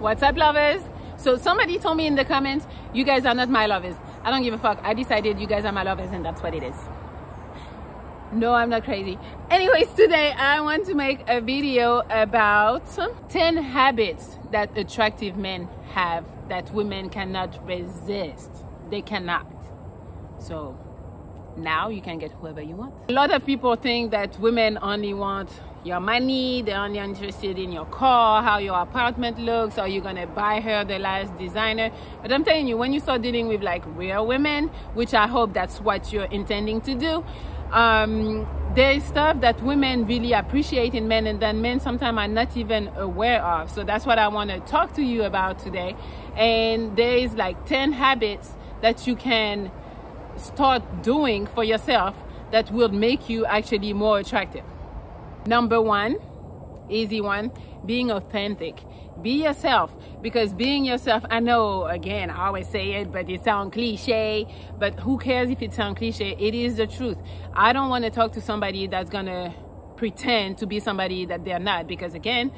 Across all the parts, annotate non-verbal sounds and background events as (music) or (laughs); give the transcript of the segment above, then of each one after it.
What's up, lovers? So somebody told me in the comments, you guys are not my lovers. I don't give a fuck. I decided you guys are my lovers and that's what it is. No, I'm not crazy. Anyways, today I want to make a video about 10 habits that attractive men have that women cannot resist. They cannot. So now you can get whoever you want. A lot of people think that women only want your money, they're only interested in your car, how your apartment looks, are you gonna buy her the last designer? But I'm telling you, when you start dealing with like real women, which I hope that's what you're intending to do, um, there's stuff that women really appreciate in men and that men sometimes are not even aware of. So that's what I want to talk to you about today. And there is like 10 habits that you can start doing for yourself that will make you actually more attractive. Number one, easy one, being authentic. Be yourself because being yourself, I know again, I always say it, but it sounds cliche, but who cares if it sounds cliche? It is the truth. I don't want to talk to somebody that's gonna pretend to be somebody that they're not because again,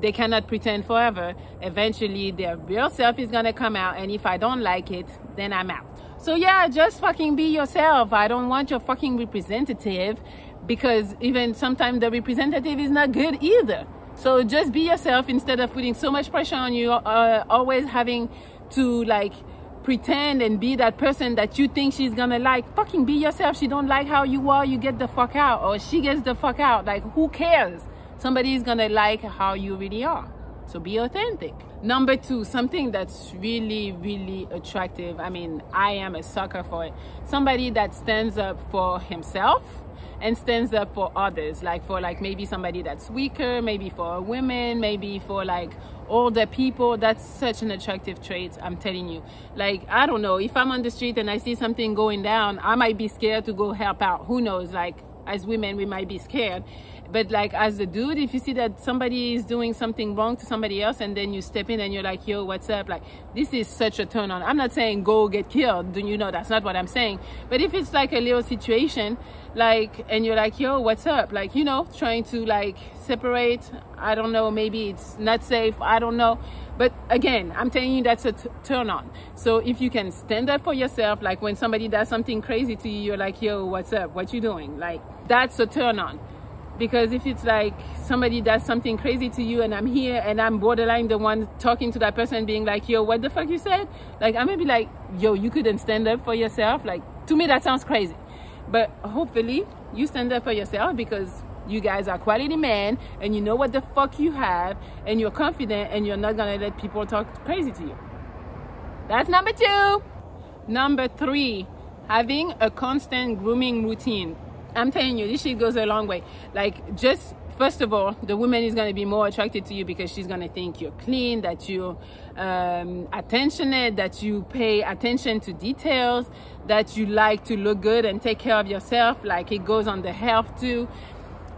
they cannot pretend forever. Eventually their real self is gonna come out and if I don't like it, then I'm out. So yeah, just fucking be yourself. I don't want your fucking representative because even sometimes the representative is not good either. So just be yourself instead of putting so much pressure on you, uh, always having to like pretend and be that person that you think she's gonna like. Fucking be yourself. She don't like how you are, you get the fuck out. Or she gets the fuck out. Like who cares? Somebody is gonna like how you really are. So be authentic. Number two, something that's really, really attractive. I mean, I am a sucker for it. Somebody that stands up for himself and stands up for others like for like maybe somebody that's weaker maybe for women maybe for like older people that's such an attractive trait i'm telling you like i don't know if i'm on the street and i see something going down i might be scared to go help out who knows like as women we might be scared but like as a dude if you see that somebody is doing something wrong to somebody else and then you step in and you're like yo what's up? Like this is such a turn on. I'm not saying go get killed. Do you know? That's not what i'm saying. But if it's like a little situation like and you're like yo what's up? Like you know trying to like separate. I don't know. Maybe it's not safe. I don't know. But again i'm telling you that's a turn on. So if you can stand up for yourself like when somebody does something crazy to you you're like yo what's up? What you doing? Like that's a turn on because if it's like somebody does something crazy to you and I'm here and I'm borderline the one talking to that person being like yo what the fuck you said? Like I'm gonna be like yo you couldn't stand up for yourself? Like to me that sounds crazy. But hopefully you stand up for yourself because you guys are quality men and you know what the fuck you have and you're confident and you're not gonna let people talk crazy to you. That's number two. Number three having a constant grooming routine I'm telling you, this shit goes a long way. Like, just first of all, the woman is going to be more attracted to you because she's going to think you're clean, that you're um, attentionate, that you pay attention to details, that you like to look good and take care of yourself. Like, it goes on the health too.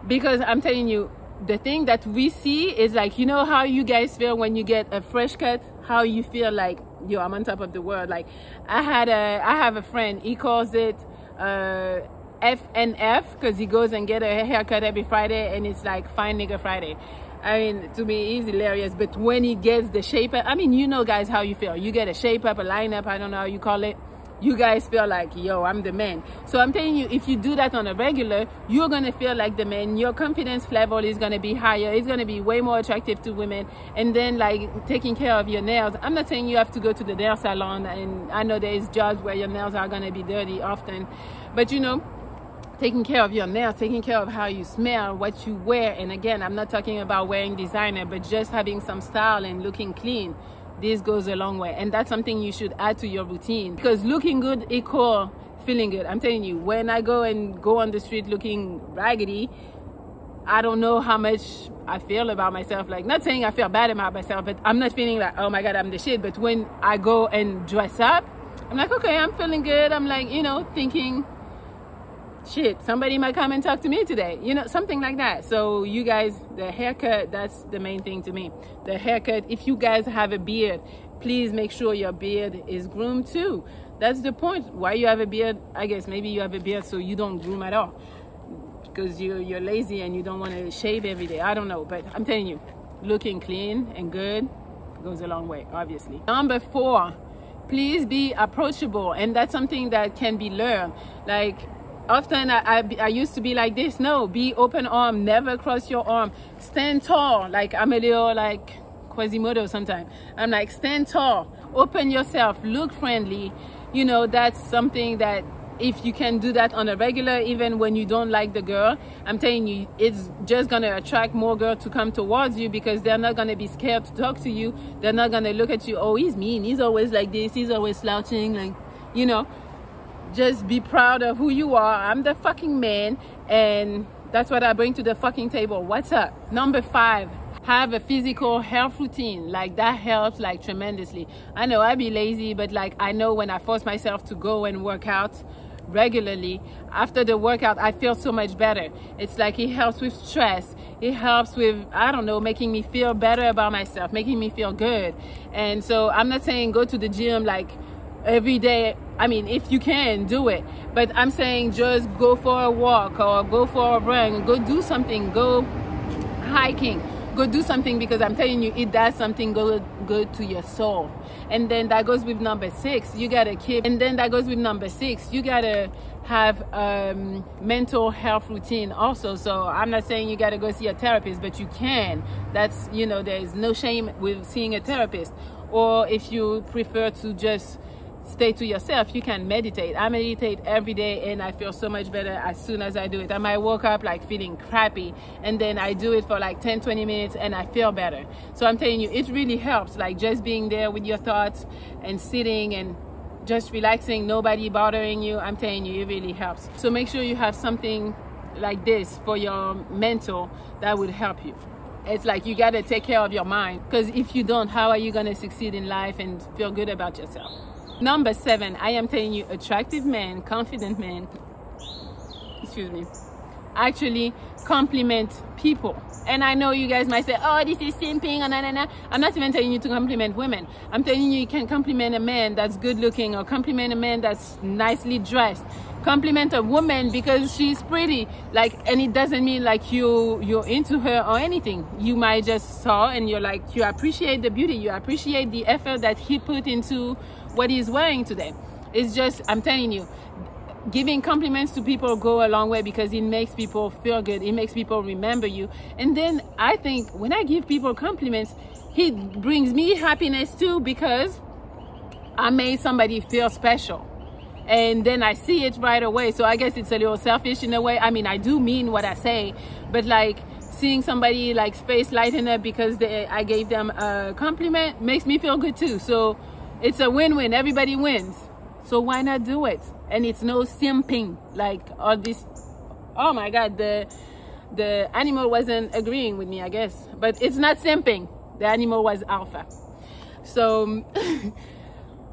Because I'm telling you, the thing that we see is like, you know how you guys feel when you get a fresh cut? How you feel like, yo, I'm on top of the world. Like, I had a, I have a friend, he calls it, uh, FNF because he goes and get a haircut every Friday and it's like fine nigga Friday. I mean, to me, he's hilarious. But when he gets the shape up, I mean, you know, guys, how you feel. You get a shape up, a line up, I don't know how you call it. You guys feel like, yo, I'm the man. So I'm telling you, if you do that on a regular, you're going to feel like the man. Your confidence level is going to be higher. It's going to be way more attractive to women. And then, like, taking care of your nails. I'm not saying you have to go to the nail salon. And I know there's jobs where your nails are going to be dirty often. But, you know, taking care of your nails, taking care of how you smell, what you wear. And again, I'm not talking about wearing designer, but just having some style and looking clean. This goes a long way. And that's something you should add to your routine because looking good equal feeling good. I'm telling you, when I go and go on the street looking raggedy, I don't know how much I feel about myself. Like, not saying I feel bad about myself, but I'm not feeling like, oh my God, I'm the shit. But when I go and dress up, I'm like, okay, I'm feeling good. I'm like, you know, thinking, shit somebody might come and talk to me today. You know something like that. So you guys the haircut that's the main thing to me. The haircut if you guys have a beard please make sure your beard is groomed too. That's the point. Why you have a beard i guess maybe you have a beard so you don't groom at all. Because you're you're lazy and you don't want to shave every day. I don't know but i'm telling you looking clean and good goes a long way obviously. Number four please be approachable. And that's something that can be learned. Like often I, I, I, used to be like this. No be open arm. Never cross your arm. Stand tall. Like i'm a little like quasimodo sometimes. I'm like stand tall. Open yourself. Look friendly. You know that's something that if you can do that on a regular even when you don't like the girl i'm telling you it's just gonna attract more girls to come towards you because they're not gonna be scared to talk to you. They're not gonna look at you. Oh he's mean. He's always like this. He's always slouching. Like you know just be proud of who you are. I'm the fucking man and that's what i bring to the fucking table. What's up? Number five have a physical health routine. Like that helps like tremendously. I know i be lazy but like i know when i force myself to go and work out regularly after the workout i feel so much better. It's like it helps with stress. It helps with i don't know making me feel better about myself making me feel good. And so i'm not saying go to the gym like every day. I mean if you can do it. But i'm saying just go for a walk or go for a run. Go do something. Go hiking. Go do something because i'm telling you it does something good good to your soul. And then that goes with number six. You gotta keep and then that goes with number six. You gotta have um, mental health routine also. So i'm not saying you gotta go see a therapist but you can. That's you know there's no shame with seeing a therapist. Or if you prefer to just stay to yourself. You can meditate. I meditate every day and i feel so much better as soon as i do it. I might wake up like feeling crappy and then i do it for like 10 20 minutes and i feel better. So i'm telling you it really helps like just being there with your thoughts and sitting and just relaxing nobody bothering you. I'm telling you it really helps. So make sure you have something like this for your mental that would help you. It's like you got to take care of your mind. Because if you don't how are you going to succeed in life and feel good about yourself Number seven, I am telling you, attractive men, confident men, excuse me, actually compliment people. And I know you guys might say, oh, this is simping, and. I'm not even telling you to compliment women. I'm telling you, you can compliment a man that's good looking or compliment a man that's nicely dressed. Compliment a woman because she's pretty. Like, and it doesn't mean like you, you're into her or anything. You might just saw and you're like, you appreciate the beauty. You appreciate the effort that he put into what he's wearing today. It's just, I'm telling you, giving compliments to people go a long way because it makes people feel good. It makes people remember you. And then I think when I give people compliments, it brings me happiness too because I made somebody feel special. And then I see it right away. So I guess it's a little selfish in a way. I mean, I do mean what I say, but like seeing somebody like face lighten up because they, I gave them a compliment makes me feel good too. So it's a win-win. Everybody wins. So why not do it? And it's no simping like all this oh my god the the animal wasn't agreeing with me i guess. But it's not simping. The animal was alpha. So (laughs)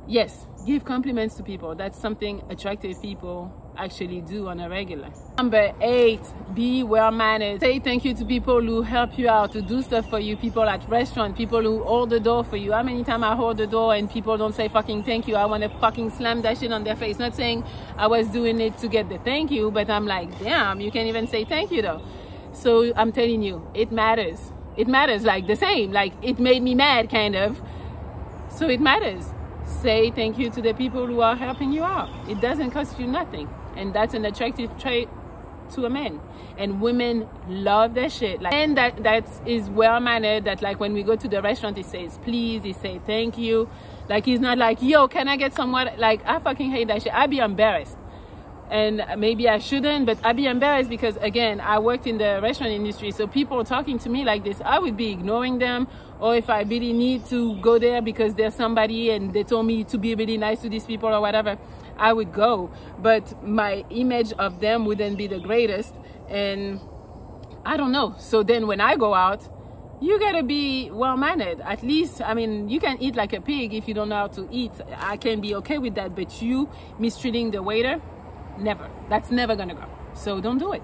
yes give compliments to people. That's something attractive people actually do on a regular. Number eight, be well mannered. Say thank you to people who help you out, to do stuff for you, people at restaurant, people who hold the door for you. How many times I hold the door and people don't say fucking thank you? I want to fucking slam that shit on their face. Not saying I was doing it to get the thank you, but I'm like, damn, you can't even say thank you though. So I'm telling you, it matters. It matters like the same. Like it made me mad kind of. So it matters say thank you to the people who are helping you out. It doesn't cost you nothing and that's an attractive trait to a man. And women love that shit. Like and that that is well mannered that like when we go to the restaurant he says please he say thank you. Like he's not like yo can i get some water? Like i fucking hate that shit. I'd be embarrassed and maybe i shouldn't but i'd be embarrassed because again i worked in the restaurant industry so people talking to me like this i would be ignoring them or if i really need to go there because there's somebody and they told me to be really nice to these people or whatever I would go, but my image of them wouldn't be the greatest. And I don't know. So then when I go out, you gotta be well mannered. At least, I mean, you can eat like a pig if you don't know how to eat. I can be okay with that, but you mistreating the waiter, never. That's never gonna go. So don't do it.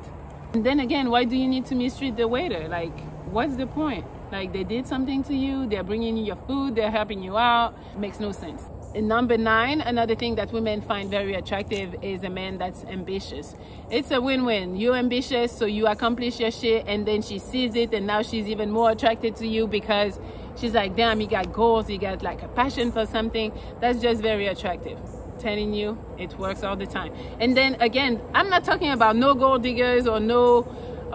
And then again, why do you need to mistreat the waiter? Like, what's the point? like they did something to you they're bringing you your food they're helping you out makes no sense and number nine another thing that women find very attractive is a man that's ambitious it's a win-win you're ambitious so you accomplish your shit and then she sees it and now she's even more attracted to you because she's like damn you got goals you got like a passion for something that's just very attractive telling you it works all the time and then again i'm not talking about no gold diggers or no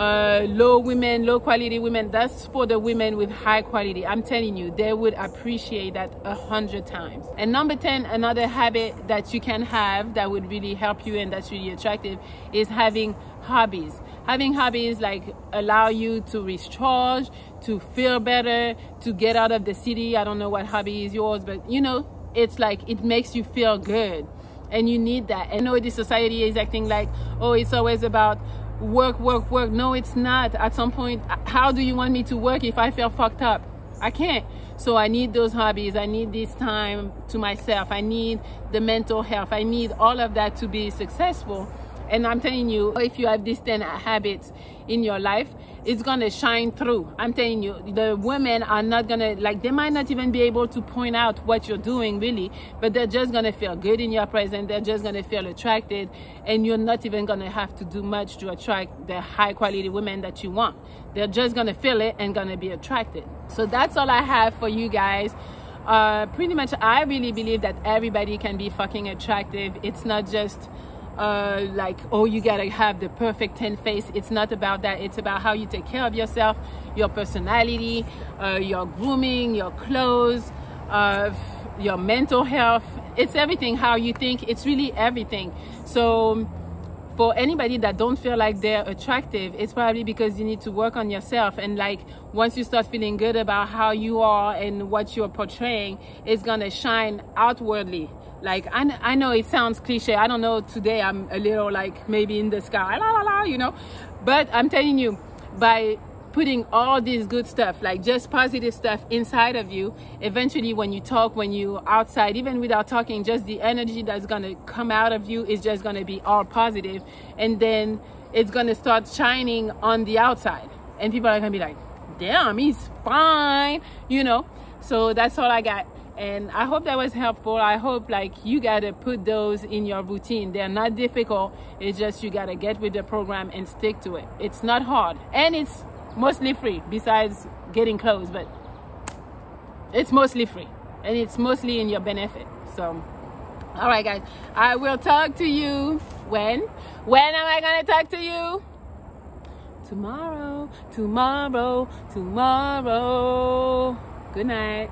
uh, low women, low quality women. That's for the women with high quality. I'm telling you, they would appreciate that a hundred times. And number 10, another habit that you can have that would really help you and that's really attractive is having hobbies. Having hobbies like allow you to recharge, to feel better, to get out of the city. I don't know what hobby is yours, but you know, it's like it makes you feel good and you need that. I know this society is acting like, oh, it's always about work, work, work. No, it's not. At some point, how do you want me to work if I feel fucked up? I can't. So I need those hobbies. I need this time to myself. I need the mental health. I need all of that to be successful. And I'm telling you, if you have these 10 habits in your life, it's gonna shine through. I'm telling you, the women are not gonna, like, they might not even be able to point out what you're doing really, but they're just gonna feel good in your presence. They're just gonna feel attracted, and you're not even gonna have to do much to attract the high quality women that you want. They're just gonna feel it and gonna be attracted. So that's all I have for you guys. Uh, pretty much, I really believe that everybody can be fucking attractive. It's not just uh, like oh you gotta have the perfect 10 face. It's not about that. It's about how you take care of yourself your personality uh, your grooming your clothes uh, your mental health. It's everything how you think. It's really everything. So for anybody that don't feel like they're attractive it's probably because you need to work on yourself. And like once you start feeling good about how you are and what you're portraying it's gonna shine outwardly like I, I know it sounds cliche. I don't know today i'm a little like maybe in the sky la la la you know? But i'm telling you by putting all this good stuff like just positive stuff inside of you eventually when you talk when you outside even without talking just the energy that's gonna come out of you is just gonna be all positive. And then it's gonna start shining on the outside. And people are gonna be like damn he's fine you know? So that's all i got and i hope that was helpful. I hope like you gotta put those in your routine. They're not difficult. It's just you gotta get with the program and stick to it. It's not hard. And it's mostly free besides getting clothes but it's mostly free. And it's mostly in your benefit. So all right guys. I will talk to you when? When am i gonna talk to you? Tomorrow. Tomorrow. Tomorrow. Good night